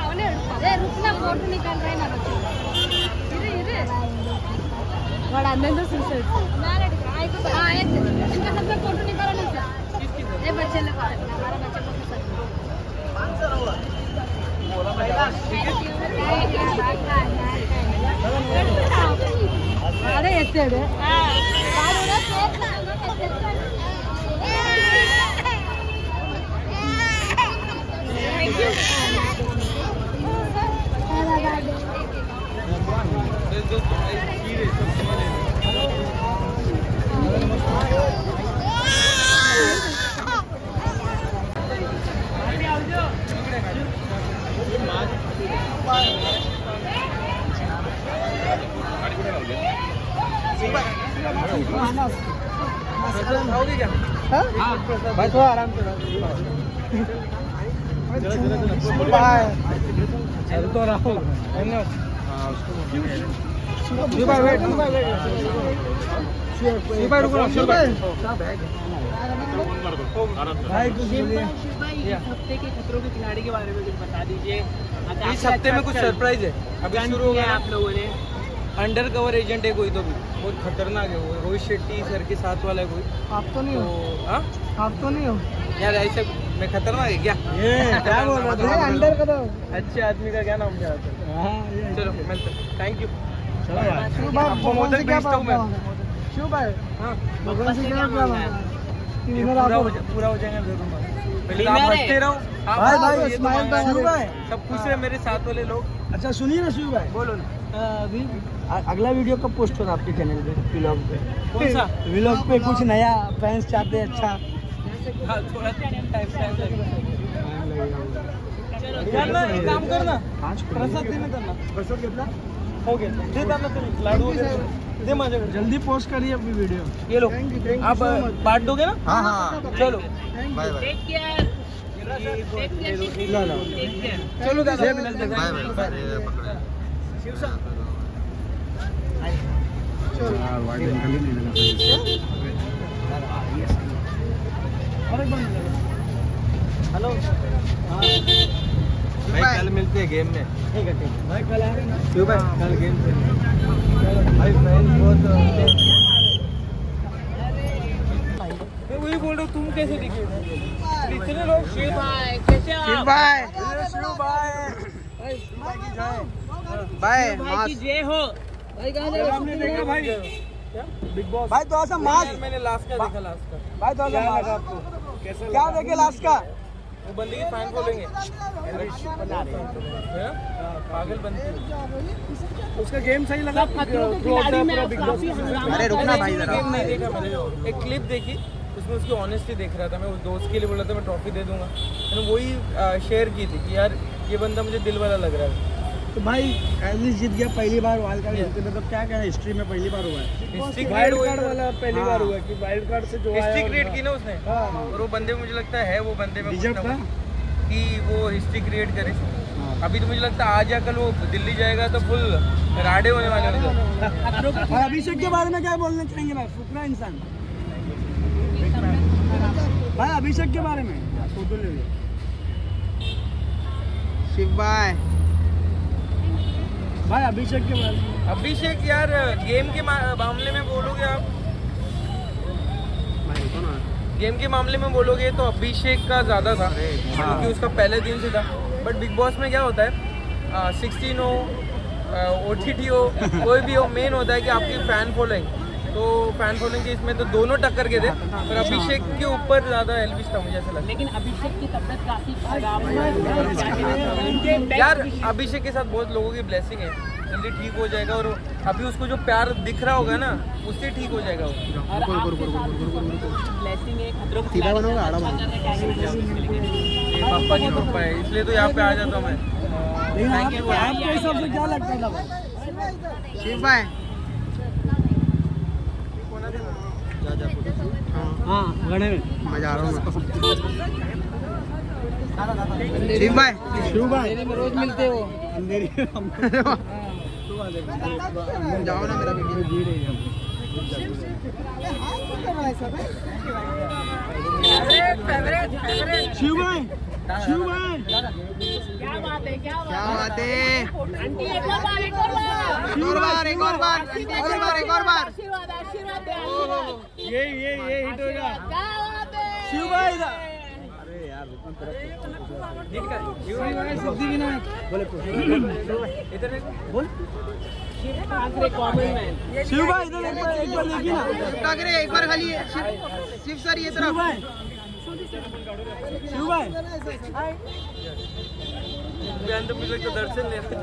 அவனே எடுப்பான் போட்டு நிக்கான்றேன் இரு இரு வாடா அந்த சூசல் நான் भाई रुको शिव भाई भाई कुछ इस हफ़्ते के खतरों के खिलाड़ी के बारे में कुछ बता दीजिए इस हफ़्ते में कुछ सरप्राइज़ है। अभी शुरू हो गया आप लोगों ने। अंडर कवर एजेंट है कोई तो भी। बहुत खतरनाक है वो। रोहित शेट्टी सर के साथ वाला है कोई। आप तो नहीं तो हो हाँ? आप तो नहीं हो? यार ऐसे मैं खतरनाक है क्या? ये क्या बोल रहा था? अंडर का तो। अच्छे आदमी का क्या नाम क्या है? हाँ चलो मिलते थैंक यू भाई। भगवान से क्या। मांगा शिव भाई हाँ? भगवान से क्या मांगा पूरा हो जाएगा पहले आप Winner रहो। भाई, भाई, तो तो है। भाई। सब खुश है मेरे साथ वाले लोग। अच्छा सुनिए ना शिव भाई बोलो ना। अभी अगला वीडियो कब पोस्ट होना आपके चैनल पे? व्लॉग पे। कौन सा? व्लॉग पे कुछ नया फैंस चाहते हैं? अच्छा। थोड़ा टाइम टाइम लगेगा ना एक काम करना। प्रसाद देने करना प्रसाद घेतला? हो गया। दे देना तुम्ही लाडू वगैरे दे माझ्याकडे। जल्दी पोस्ट करिए अपनी वीडियो ये लो। आप बांट दोगे ना? हाँ हाँ। चलो। बाय बाय चलो दादा। हैं। बाय बाय भाई कल मिलते हैं गेम में। ठीक है ठीक है। भाई कल क्यों भाई? कल गेम से। भाई फ़ैन बहुत वही बोल रहा हूँ तुम कैसे दिखे? इतने लोग शिव भाई कैसे हो। आप? बाय शिव भाई बाय भाई की जय हो। आपने देखा भाई? बिग बॉस भाई तो ऐसा मास्क मैंने लास्ट का देखा लास्ट का। भाई तो ऐसा क्या आपको? कैसा क्या देखे लास्ट का? वो बंदी की फ़ैन खोलेंगे पागल बनती उसका गेम सही लगा? अरे रुकना भाई जरा। नहीं देखा मैंने एक क्लिप देखी उसमें उसकी ऑनेस्टी देख रहा था मैं उस दोस्त के लिए बोला था मैं ट्रॉफी दे दूँगा। मैंने वही शेयर की थी कि यार ये बंदा मुझे दिल वाला लग रहा है। तो भाई एलिस जीत गया पहली बार वाइल्ड कार्ड जीतते थे तो क्या कहना हिस्ट्री में पहली बार हुआ है। हिस्ट्री वाइल्ड कार्ड वाला पहली बार हुआ कि वाइल्ड कार्ड से जो आया हिस्ट्री क्रिएट की ना उसने। हाँ। और वो बंदे मुझे लगता है वो बंदे में कुछ ना था? कि वो हिस्ट्री क्रिएट करे। हाँ। अभी तो मुझे लगता है आज या कल वो दिल्ली जाएगा तो फुल राडे होने वाले हैं और अभिषेक के बारे में क्या बोलना चाहेंगे भाई? फुकरा इंसान। भाई अभिषेक के बारे में। फ़ोटो ले लो शिव भाई। भाई अभिषेक के बारे में। अभिषेक यार गेम के मामले में बोलोगे आप? गेम के मामले में बोलोगे तो अभिषेक का ज़्यादा था क्योंकि उसका पहले दिन से था। बट बिग बॉस में क्या होता है? सिक्सटीन हो ओ हो कोई भी हो मेन होता है कि आपकी फ़ैन फॉलोइंग तो फ़ैन फॉलोइंग के इसमें तो दोनों टक्कर के थे पर अभिषेक के ऊपर ज़्यादा एलविस था मुझे ऐसा लगता लेकिन अभिषेक की तबियत काफ़ी खराब है। यार अभिषेक के साथ बहुत लोगों की ब्लेसिंग है। जल्दी ठीक हो जाएगा और अभी उसको जो प्यार दिख रहा होगा ना उससे ठीक हो जाएगा है अच्छा है। पापा की कृपा है इसलिए तो यहाँ पे आ जाता हूँ मैं। आपके हिसाब से क्या लगता था भाई शिव भाई। हाँ गणे में मैं जा रहा हूँ शिव भाई शिव भाई रोज मिलते हो। अंधेरी जाओ ना मेरा video favourite favourite favourite Shiv भाई। शिव भाई क्या बात है क्या क्या बात है एक और बार एक और बार एक और बार एक और बार एक और बार एक और बार आशीर्वाद आशीर्वाद दे आशीर्वाद ये ये ये हिट होगा। शिव भाई इधर अरे यार शिव भाई सिद्धिविनायक इधर देखो बोल कॉमन मैन शिव भाई इधर एक बार एक बार देखिए ना। ठाकरे एक बार खाली है। शिव सर ये तरफ़। शिव भाई पिलक तो दर्शन ले रहे